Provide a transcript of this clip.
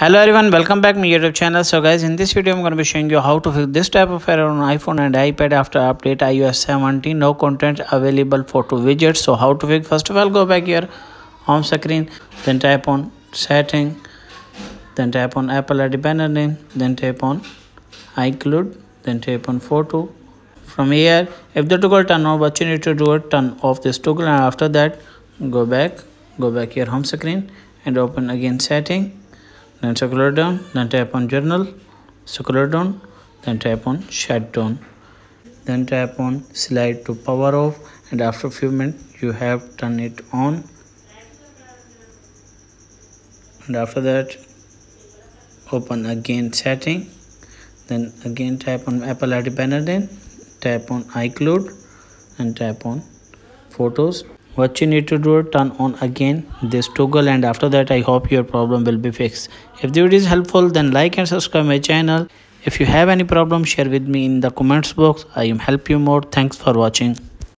hello everyone welcome back to my youtube channel. So guys in this video i'm going to be showing you how to fix this type of error on iphone and ipad after update ios 17 no content available photo widgets. So how to fix? First of all go back here home screen then tap on setting then tap on apple id banner name then tap on icloud then tap on photo. From here if the toggle turn on what you need to do it turn off this toggle and after that go back go back here home screen and open again setting then scroll down then tap on general scroll down then tap on shutdown then tap on slide to power off and after a few minutes you have turn it on. And after that open again setting. Then again tap on apple id banner then tap on icloud and tap on photos what you need to do turn on again this toggle and after that i hope your problem will be fixed. If the video is helpful then like and subscribe my channel. If you have any problem share with me in the comments box. I am help you more. Thanks for watching